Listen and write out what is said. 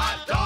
Hot dog!